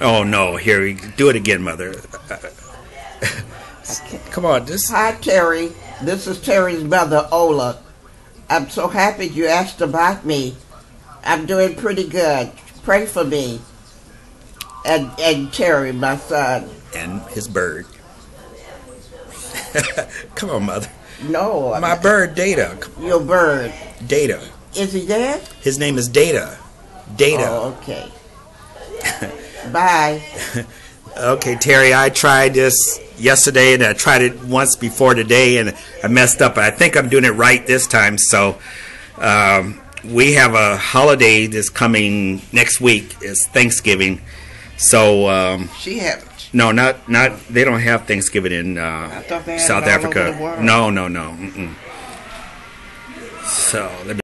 Oh no! Here, we- do it again, mother. Come on, just Hi, Terry. This is Terry's mother, Ola. I'm so happy you asked about me. I'm doing pretty good. Pray for me. And and Terry, my son. and his bird. Come on, mother. No, My bird, Data. your bird. Data. Is he dead? His name is Data. Data. Oh, okay. Bye. Okay, Terry, I tried this yesterday and I tried it once before today and I messed up. I think I'm doing it right this time. So, um, we have a holiday that's coming next week. It's Thanksgiving. So, um, She haven't. no, not not. They don't have Thanksgiving in uh, thought they had South it all over Africa. No, no, no. Mm-mm. So let me.